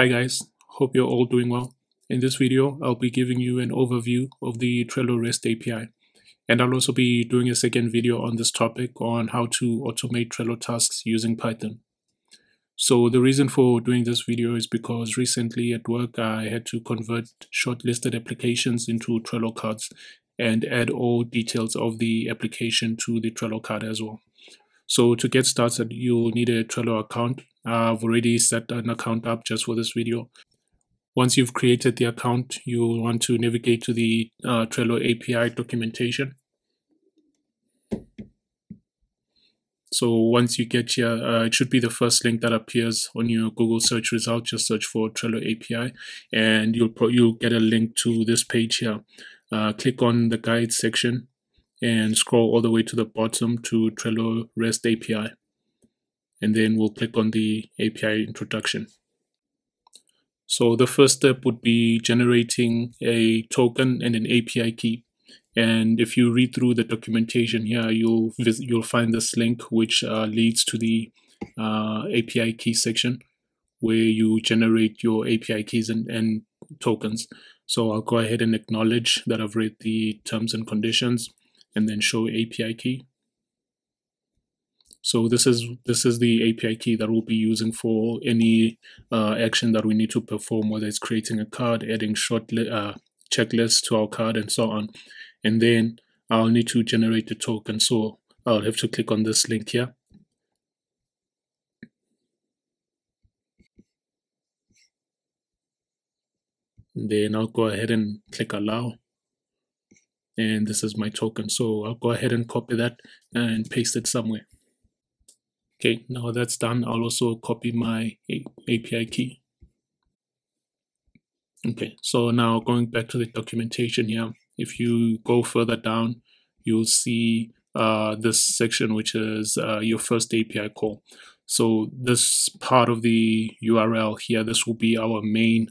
Hi guys, hope you're all doing well. In this video, I'll be giving you an overview of the Trello REST API. And I'll also be doing a second video on this topic on how to automate Trello tasks using Python. So the reason for doing this video is because recently at work I had to convert shortlisted applications into Trello cards and add all details of the application to the Trello card as well. So to get started, you'll need a Trello account. I've already set an account up just for this video. Once you've created the account, you'll want to navigate to the uh, Trello API documentation. So once you get here, uh, it should be the first link that appears on your Google search result. Just search for Trello API, and you'll you'll get a link to this page here. Uh, click on the guide section and scroll all the way to the bottom to Trello REST API. And then we'll click on the API introduction. So the first step would be generating a token and an API key. And if you read through the documentation here, you'll you'll find this link which uh, leads to the uh, API key section where you generate your API keys and, and tokens. So I'll go ahead and acknowledge that I've read the terms and conditions and then show API key. So this is this is the API key that we'll be using for any uh, action that we need to perform, whether it's creating a card, adding short uh, checklist to our card, and so on and then I'll need to generate the token. So I'll have to click on this link here. Then I'll go ahead and click allow. And this is my token. So I'll go ahead and copy that and paste it somewhere. Okay, now that's done. I'll also copy my API key. Okay, so now going back to the documentation here, if you go further down, you'll see uh, this section, which is uh, your first API call. So this part of the URL here, this will be our main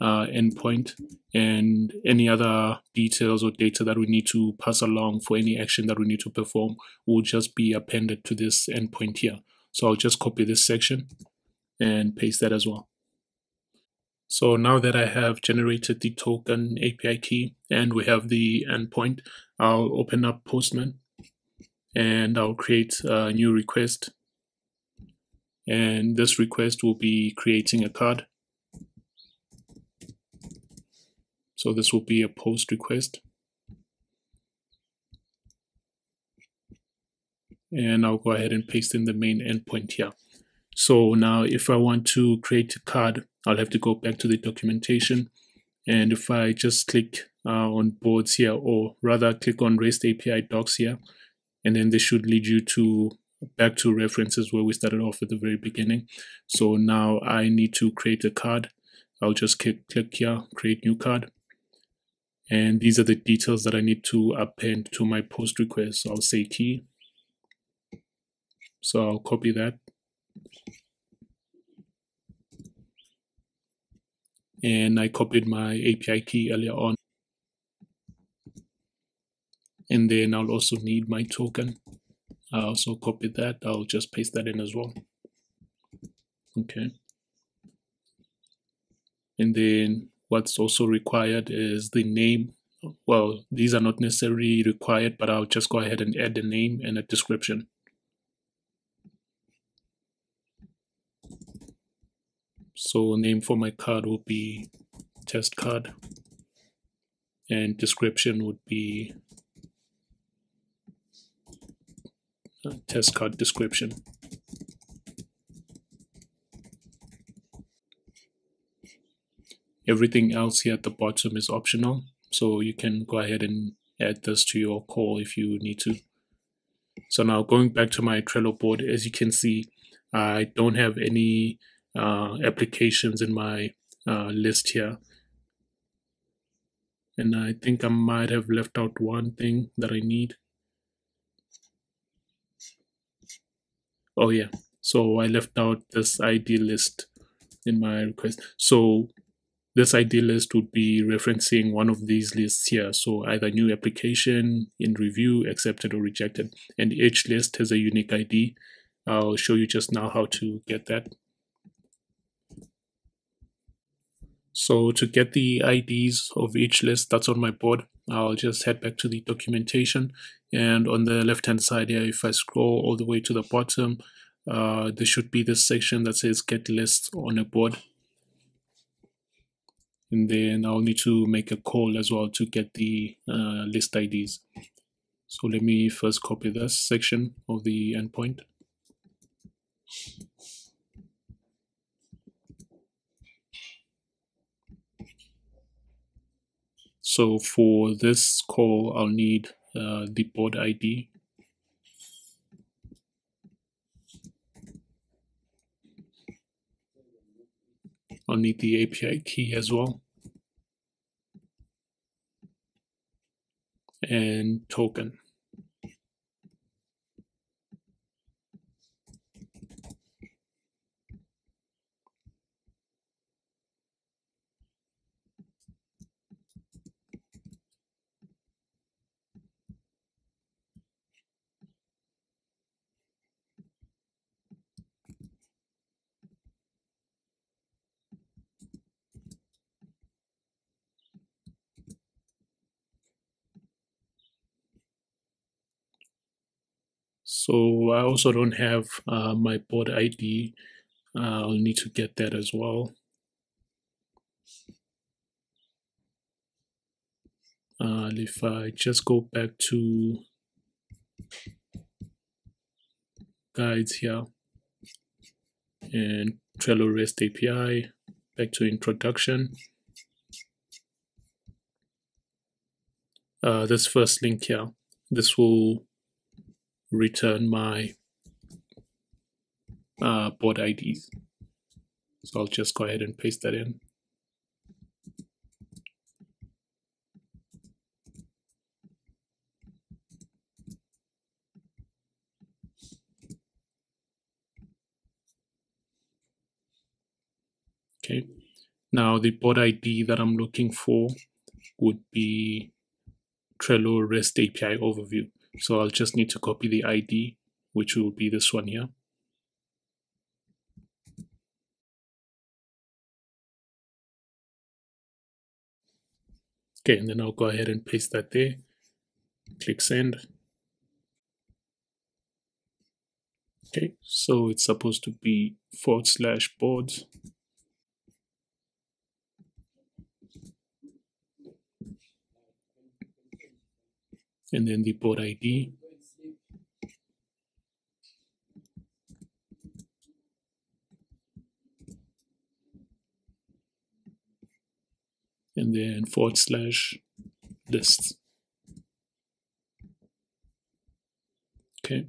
uh, endpoint and any other details or data that we need to pass along for any action that we need to perform will just be appended to this endpoint here. So I'll just copy this section and paste that as well. So now that I have generated the token API key and we have the endpoint, I'll open up Postman and I'll create a new request. And this request will be creating a card. So this will be a post request. And I'll go ahead and paste in the main endpoint here. So now if I want to create a card, I'll have to go back to the documentation. And if I just click uh, on boards here, or rather click on REST API docs here, and then this should lead you to back to references where we started off at the very beginning. So now I need to create a card. I'll just click, click here, create new card. And these are the details that I need to append to my post request. So I'll say key. So I'll copy that and I copied my API key earlier on. And then I'll also need my token. I also copied that. I'll just paste that in as well. Okay. And then what's also required is the name. Well, these are not necessarily required, but I'll just go ahead and add the name and a description. So name for my card would be test card and description would be uh, test card description. Everything else here at the bottom is optional, so you can go ahead and add this to your call if you need to. So now going back to my Trello board, as you can see, I don't have any uh, applications in my uh, list here. And I think I might have left out one thing that I need. Oh yeah, so I left out this ID list in my request. So this ID list would be referencing one of these lists here. So either new application, in review, accepted or rejected. And each list has a unique ID. I'll show you just now how to get that. So to get the IDs of each list that's on my board, I'll just head back to the documentation and on the left hand side here, if I scroll all the way to the bottom, uh, there should be this section that says get list on a board. And then I'll need to make a call as well to get the uh, list IDs. So let me first copy this section of the endpoint. So for this call, I'll need uh, the board ID. I'll need the API key as well. And token. So I also don't have uh, my board ID. Uh, I'll need to get that as well. Uh, if I just go back to guides here and Trello REST API, back to introduction. Uh, this first link here, this will return my uh, board IDs. So I'll just go ahead and paste that in. Okay, now the board ID that I'm looking for would be Trello REST API overview. So I'll just need to copy the ID, which will be this one here. Okay, and then I'll go ahead and paste that there. Click send. Okay, so it's supposed to be forward slash boards and then the board ID. And then forward slash list. Okay,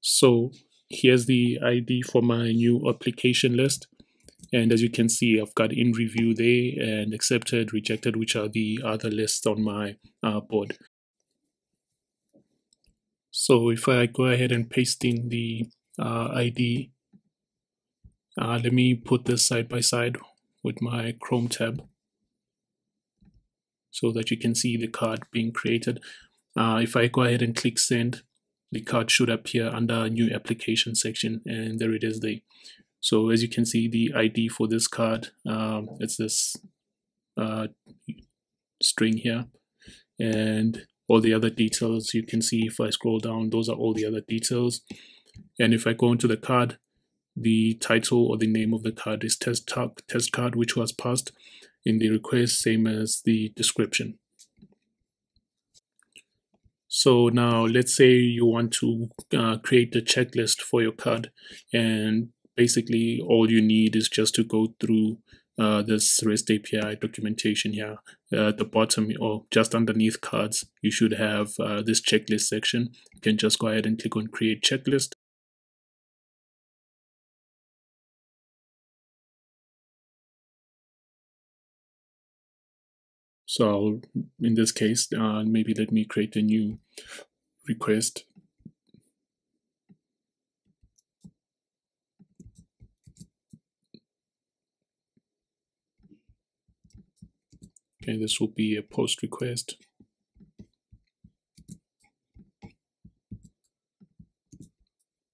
so here's the ID for my new application list. And as you can see, I've got in review there and accepted, rejected, which are the other lists on my uh, board. So if I go ahead and paste in the uh, ID, uh, let me put this side by side with my Chrome tab so that you can see the card being created. Uh, if I go ahead and click send, the card should appear under new application section and there it is there. So as you can see, the ID for this card, um, it's this uh, string here. And all the other details you can see if I scroll down those are all the other details. And if I go into the card the title or the name of the card is test, test card which was passed in the request same as the description. So now let's say you want to uh, create the checklist for your card and basically all you need is just to go through uh, this REST API documentation here. Uh, at the bottom or just underneath cards, you should have uh, this checklist section. You can just go ahead and click on create checklist. So in this case, uh, maybe let me create a new request Okay, this will be a post request.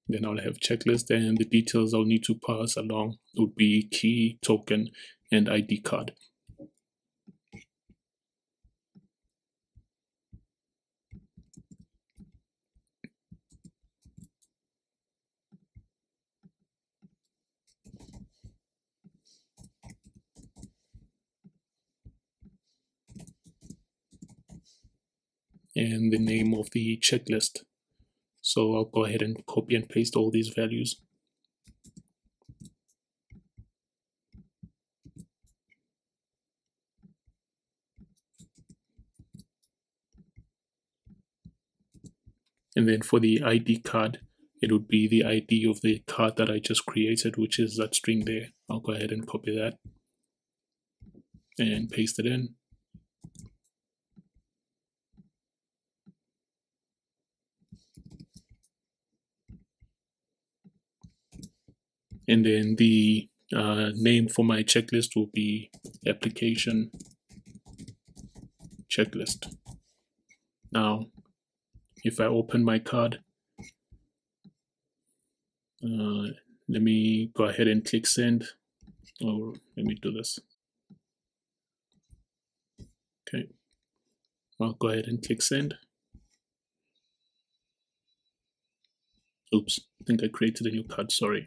Then I'll have checklist and the details I'll need to pass along would be key, token, and ID card. And the name of the checklist. So I'll go ahead and copy and paste all these values. And then for the ID card, it would be the ID of the card that I just created, which is that string there. I'll go ahead and copy that and paste it in. And then the uh, name for my checklist will be application checklist. Now, if I open my card, uh, let me go ahead and click send or let me do this. Okay, I'll go ahead and click send. Oops, I think I created a new card, sorry.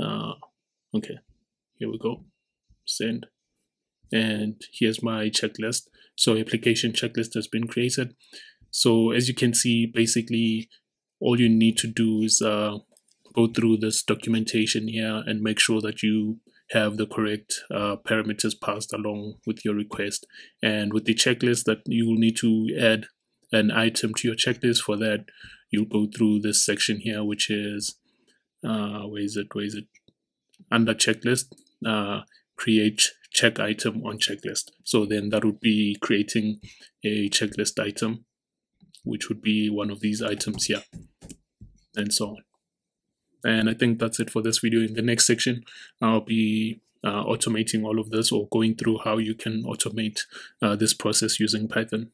Uh, okay, here we go, send. And here's my checklist. So application checklist has been created. So as you can see, basically all you need to do is uh, go through this documentation here and make sure that you have the correct uh, parameters passed along with your request. And with the checklist that you will need to add an item to your checklist for that, you'll go through this section here, which is, where is it, where is it? Under checklist, uh, create check item on checklist. So then that would be creating a checklist item, which would be one of these items here, and so on. And I think that's it for this video. In the next section, I'll be uh, automating all of this or going through how you can automate uh, this process using Python.